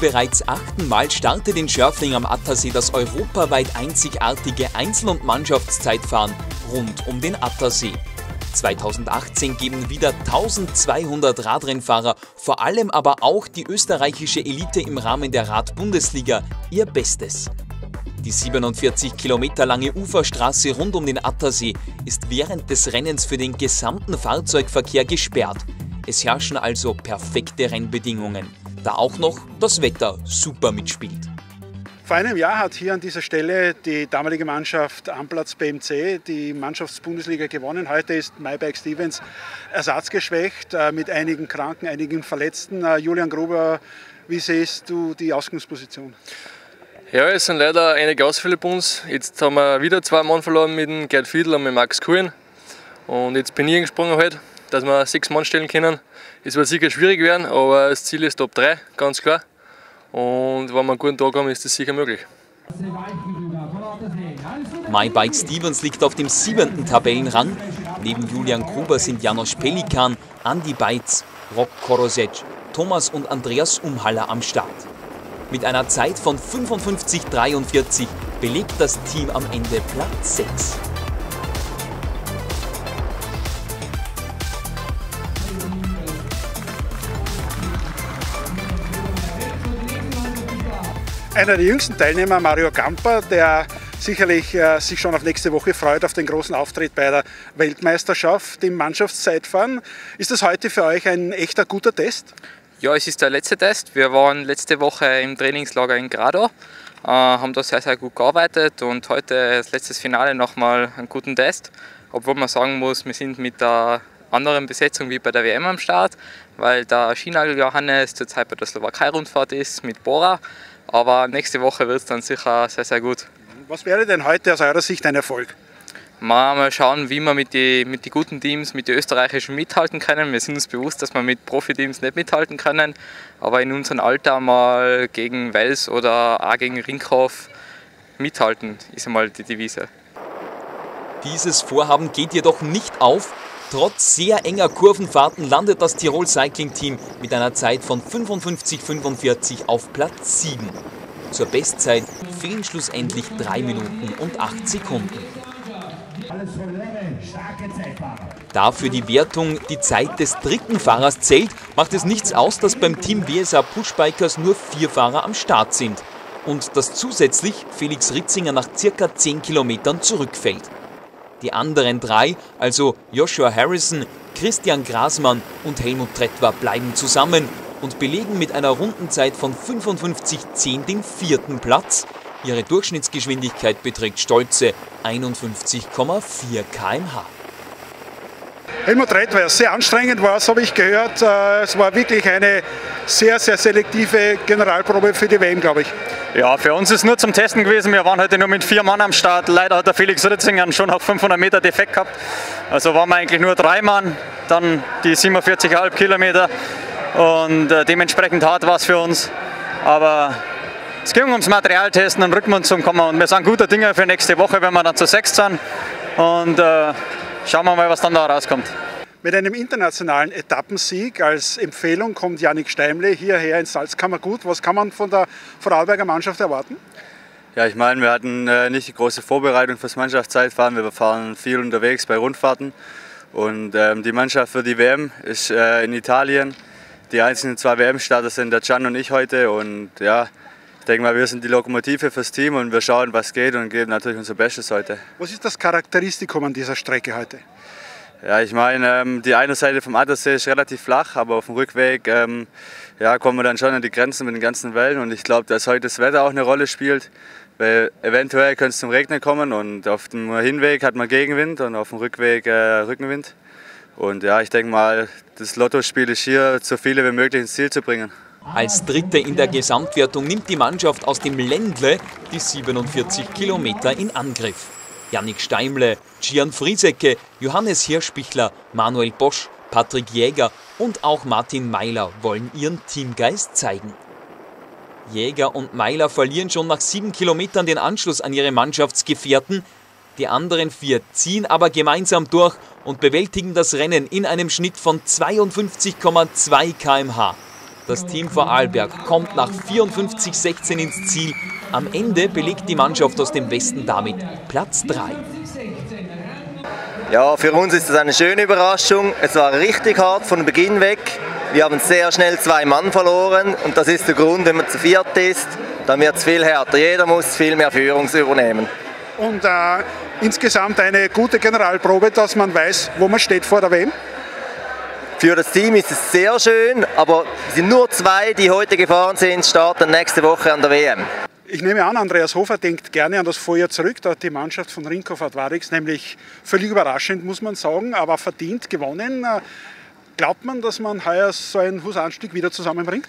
bereits achten Mal startet in Schörfling am Attersee das europaweit einzigartige Einzel- und Mannschaftszeitfahren rund um den Attersee. 2018 geben wieder 1200 Radrennfahrer, vor allem aber auch die österreichische Elite im Rahmen der Radbundesliga, ihr Bestes. Die 47 Kilometer lange Uferstraße rund um den Attersee ist während des Rennens für den gesamten Fahrzeugverkehr gesperrt. Es herrschen also perfekte Rennbedingungen, da auch noch das Wetter super mitspielt. Vor einem Jahr hat hier an dieser Stelle die damalige Mannschaft Amplatz BMC die Mannschaftsbundesliga gewonnen. Heute ist Maybike Stevens ersatzgeschwächt äh, mit einigen Kranken, einigen Verletzten. Äh, Julian Gruber, wie siehst du die Ausgangsposition? Ja, es sind leider einige Ausfälle bei uns. Jetzt haben wir wieder zwei Mann verloren mit dem Gerd Fiedler und mit Max Kuhn. Und jetzt bin ich gesprungen halt, dass wir sechs Mann stellen können. Es wird sicher schwierig werden, aber das Ziel ist Top 3, ganz klar. Und wenn wir einen guten Tag haben, ist das sicher möglich. MyBike Stevens liegt auf dem siebenten Tabellenrang. Neben Julian Gruber sind Janosch Pelikan, Andy Beitz, Rob Korosec, Thomas und Andreas Umhaller am Start. Mit einer Zeit von 55,43 belegt das Team am Ende Platz 6. Einer der jüngsten Teilnehmer, Mario Gamper, der sicherlich äh, sich schon auf nächste Woche freut, auf den großen Auftritt bei der Weltmeisterschaft im Mannschaftszeitfahren. Ist das heute für euch ein echter guter Test? Ja, es ist der letzte Test. Wir waren letzte Woche im Trainingslager in Grado, äh, haben da sehr, sehr gut gearbeitet und heute das letzte Finale nochmal einen guten Test. Obwohl man sagen muss, wir sind mit der anderen Besetzung wie bei der WM am Start, weil der Skinagel Johannes zurzeit bei der Slowakei-Rundfahrt ist mit Bora. Aber nächste Woche wird es dann sicher sehr, sehr gut. Was wäre denn heute aus eurer Sicht ein Erfolg? Mal schauen, wie wir mit den mit die guten Teams, mit den österreichischen mithalten können. Wir sind uns bewusst, dass wir mit Profiteams nicht mithalten können. Aber in unserem Alter mal gegen Wels oder auch gegen Rinkhoff mithalten, ist einmal die Devise. Dieses Vorhaben geht jedoch nicht auf. Trotz sehr enger Kurvenfahrten landet das Tirol Cycling Team mit einer Zeit von 55,45 auf Platz 7. Zur Bestzeit fehlen schlussendlich 3 Minuten und 8 Sekunden. Da für die Wertung die Zeit des dritten Fahrers zählt, macht es nichts aus, dass beim Team WSA Pushbikers nur vier Fahrer am Start sind und dass zusätzlich Felix Ritzinger nach circa 10 Kilometern zurückfällt. Die anderen drei, also Joshua Harrison, Christian Grasmann und Helmut Tretwer, bleiben zusammen und belegen mit einer Rundenzeit von 55,10 den vierten Platz. Ihre Durchschnittsgeschwindigkeit beträgt stolze 51,4 km/h. Helmut Reit war sehr anstrengend, war es, habe ich gehört. Äh, es war wirklich eine sehr, sehr selektive Generalprobe für die WM, glaube ich. Ja, für uns ist es nur zum Testen gewesen. Wir waren heute nur mit vier Mann am Start. Leider hat der Felix Ritzinger schon auf 500 Meter defekt gehabt. Also waren wir eigentlich nur drei Mann, dann die 47,5 Kilometer. Und äh, dementsprechend hart war es für uns. Aber es ging ums Material testen und Rückmund zum Kommen. Und wir sind guter Dinge für nächste Woche, wenn wir dann zu sechs sind. Und äh, schauen wir mal, was dann da rauskommt. Mit einem internationalen Etappensieg als Empfehlung kommt Janik Steimle hierher ins Salzkammergut. Was kann man von der Vorarlberger Mannschaft erwarten? Ja, ich meine, wir hatten äh, nicht die große Vorbereitung fürs Mannschaftszeitfahren. Wir fahren viel unterwegs bei Rundfahrten. Und ähm, die Mannschaft für die WM ist äh, in Italien. Die einzigen zwei WM-Starter sind der Can und ich heute. Und ja, denke mal, wir sind die Lokomotive fürs Team und wir schauen, was geht und geben natürlich unser Bestes heute. Was ist das Charakteristikum an dieser Strecke heute? Ja, ich meine, ähm, die eine Seite vom Attersee ist relativ flach, aber auf dem Rückweg ähm, ja, kommen wir dann schon an die Grenzen mit den ganzen Wellen. Und ich glaube, dass heute das Wetter auch eine Rolle spielt, weil eventuell könnte es zum Regnen kommen. Und auf dem Hinweg hat man Gegenwind und auf dem Rückweg äh, Rückenwind. Und ja, ich denke mal, das Lottospiel ist hier, so viele wie möglich ins Ziel zu bringen. Als Dritte in der Gesamtwertung nimmt die Mannschaft aus dem Ländle die 47 Kilometer in Angriff. Jannik Steimle, Gian Friesecke, Johannes Hirschbichler, Manuel Bosch, Patrick Jäger und auch Martin Meiler wollen ihren Teamgeist zeigen. Jäger und Meiler verlieren schon nach sieben Kilometern den Anschluss an ihre Mannschaftsgefährten. Die anderen vier ziehen aber gemeinsam durch und bewältigen das Rennen in einem Schnitt von 52,2 km/h. Das Team Vorarlberg kommt nach 54-16 ins Ziel. Am Ende belegt die Mannschaft aus dem Westen damit Platz 3. Ja, für uns ist das eine schöne Überraschung. Es war richtig hart von Beginn weg. Wir haben sehr schnell zwei Mann verloren und das ist der Grund, wenn man zu viert ist, dann wird es viel härter. Jeder muss viel mehr Führung übernehmen. Und äh, insgesamt eine gute Generalprobe, dass man weiß, wo man steht vor der WM? Für das Team ist es sehr schön, aber es sind nur zwei, die heute gefahren sind, starten nächste Woche an der WM. Ich nehme an, Andreas Hofer denkt gerne an das Vorjahr zurück. Da hat die Mannschaft von Rinkhoff Advarix nämlich völlig überraschend, muss man sagen, aber verdient gewonnen. Glaubt man, dass man heuer so einen Husanstieg wieder zusammenbringt?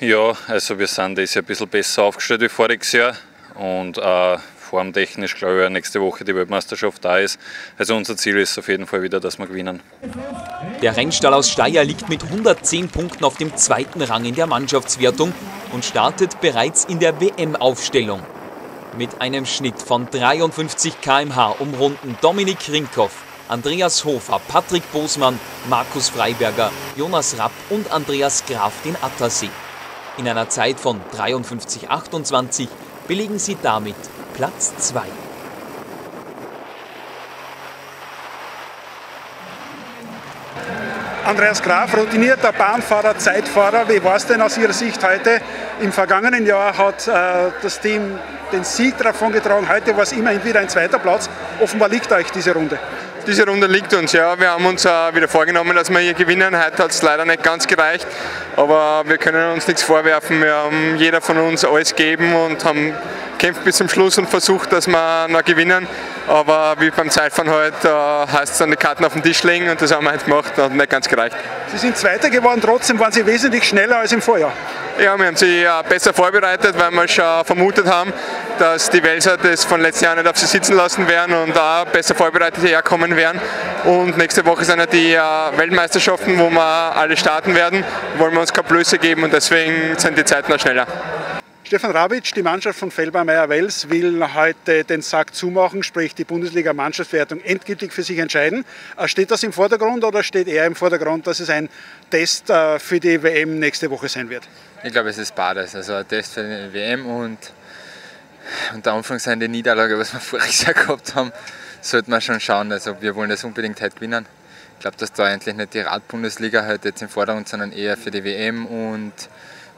Ja, also wir sind das ein bisschen besser aufgestellt wie voriges Jahr und äh, formtechnisch glaube ich nächste Woche die Weltmeisterschaft da ist. Also unser Ziel ist auf jeden Fall wieder, dass wir gewinnen. Der Rennstall aus Steyr liegt mit 110 Punkten auf dem zweiten Rang in der Mannschaftswertung und startet bereits in der WM-Aufstellung. Mit einem Schnitt von 53 km/h umrunden Dominik Rinkhoff, Andreas Hofer, Patrick Bosmann, Markus Freiberger, Jonas Rapp und Andreas Graf den Attersee. In einer Zeit von 53,28 belegen sie damit Platz 2. Andreas Graf, routinierter Bahnfahrer, Zeitfahrer. Wie war es denn aus Ihrer Sicht heute? Im vergangenen Jahr hat äh, das Team den Sieg davon getragen. Heute war es immerhin wieder ein zweiter Platz. Offenbar liegt euch diese Runde. Diese Runde liegt uns, ja. Wir haben uns äh, wieder vorgenommen, dass wir hier gewinnen. Heute hat es leider nicht ganz gereicht, aber wir können uns nichts vorwerfen. Wir haben jeder von uns alles gegeben und haben kämpft bis zum Schluss und versucht, dass wir noch gewinnen. Aber wie beim Zeitfahren halt, äh, heißt es dann die Karten auf den Tisch legen und das haben wir halt gemacht, hat nicht ganz gereicht. Sie sind Zweiter geworden, trotzdem waren Sie wesentlich schneller als im Vorjahr. Ja, wir haben sie besser vorbereitet, weil wir schon vermutet haben, dass die Welser das von letzten Jahr nicht auf sie sitzen lassen werden und auch besser vorbereitet herkommen werden. Und nächste Woche sind ja die Weltmeisterschaften, wo wir alle starten werden. Wollen wir uns keine Blöße geben und deswegen sind die Zeiten auch schneller. Stefan Rabic, die Mannschaft von Fellbar Wels, will heute den Sack zumachen, sprich die Bundesliga-Mannschaftswertung endgültig für sich entscheiden. Äh, steht das im Vordergrund oder steht eher im Vordergrund, dass es ein Test äh, für die WM nächste Woche sein wird? Ich glaube, es ist beides. Also ein Test für die WM und unter Anführungszeichen die Niederlage, was wir voriges Jahr gehabt haben, sollte man schon schauen. Also wir wollen das unbedingt heute gewinnen. Ich glaube, dass da eigentlich nicht die Radbundesliga halt jetzt im Vordergrund, sondern eher für die WM und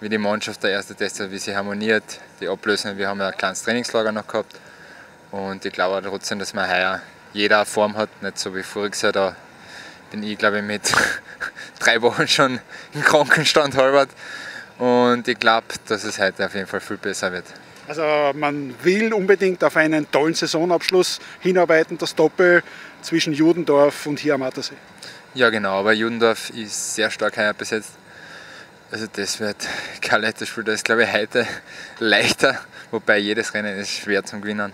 wie die Mannschaft der erste Test hat, wie sie harmoniert, die Ablösung. Wir haben ja ein kleines Trainingslager noch gehabt und ich glaube trotzdem, dass man heuer jeder eine Form hat, nicht so wie voriges Jahr. Da bin ich, glaube ich, mit drei Wochen schon im Krankenstand halbert und ich glaube, dass es heute auf jeden Fall viel besser wird. Also man will unbedingt auf einen tollen Saisonabschluss hinarbeiten, das Doppel zwischen Judendorf und hier am Attersee. Ja genau, aber Judendorf ist sehr stark heuer besetzt. Also das wird kein leichtes Spiel, das ist glaube ich heute leichter, wobei jedes Rennen ist schwer zum Gewinnen.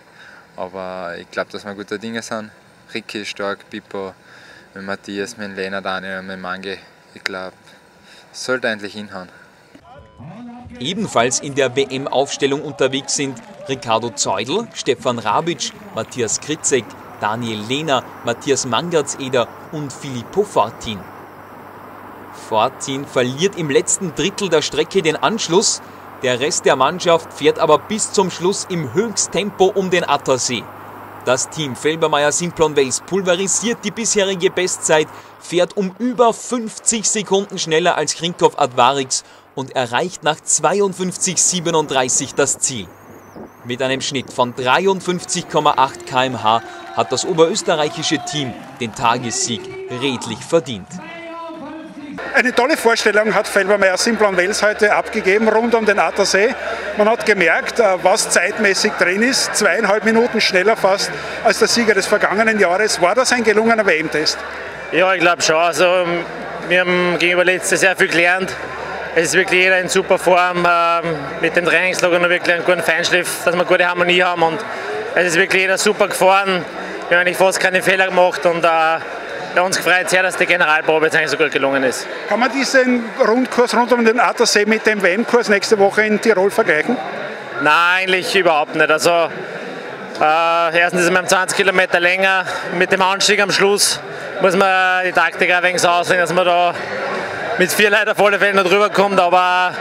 Aber ich glaube, dass wir gute Dinge sind. Ricky ist stark, Pippo, mit Matthias, mit Lena, Daniel, mit Mange. Ich glaube, sollte eigentlich hinhauen. Ebenfalls in der WM-Aufstellung unterwegs sind Ricardo Zeudel, Stefan Rabic, Matthias Kritzek, Daniel Lehner, Matthias Mangertseder und Filippo Fortin. Fortin verliert im letzten Drittel der Strecke den Anschluss. Der Rest der Mannschaft fährt aber bis zum Schluss im Höchsttempo um den Attersee. Das Team Felbermeier Simplon Wales pulverisiert die bisherige Bestzeit, fährt um über 50 Sekunden schneller als Krinkhoff Advarix und erreicht nach 52,37 das Ziel. Mit einem Schnitt von 53,8 km/h hat das oberösterreichische Team den Tagessieg redlich verdient. Eine tolle Vorstellung hat Felbermeier Simplon Wels heute abgegeben rund um den Attersee. Man hat gemerkt, äh, was zeitmäßig drin ist. Zweieinhalb Minuten schneller fast als der Sieger des vergangenen Jahres. War das ein gelungener WM-Test? Ja, ich glaube schon. Also, wir haben gegenüber letztes Jahr viel gelernt. Es ist wirklich jeder in super Form, ähm, mit den Trainingslagern wirklich einen guten Feinschliff, dass wir gute Harmonie haben. Und es ist wirklich jeder super gefahren. Wir haben eigentlich fast keine Fehler gemacht und bei uns gefreut sehr, dass die Generalprobe jetzt eigentlich so gut gelungen ist. Kann man diesen Rundkurs rund um den Attersee mit dem WM-Kurs nächste Woche in Tirol vergleichen? Nein, eigentlich überhaupt nicht. Also, äh, erstens ist man 20 Kilometer länger. Mit dem Anstieg am Schluss muss man die Taktik ein wenig auslegen, dass man da mit vier Leuten auf alle Fälle noch drüber kommt. Aber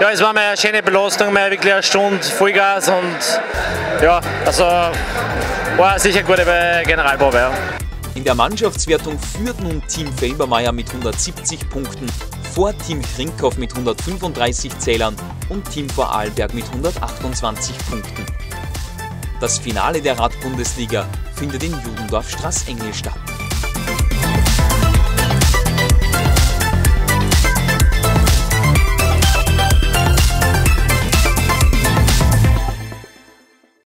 ja, es war mir eine schöne Belastung, mehr wirklich eine Stunde Vollgas und ja, also war sicher eine gute Generalprobe. Ja. Der Mannschaftswertung führt nun Team Felbermeier mit 170 Punkten, vor Team Krinkhoff mit 135 Zählern und Team Vorarlberg mit 128 Punkten. Das Finale der Radbundesliga findet in Judendorf Straßengel statt.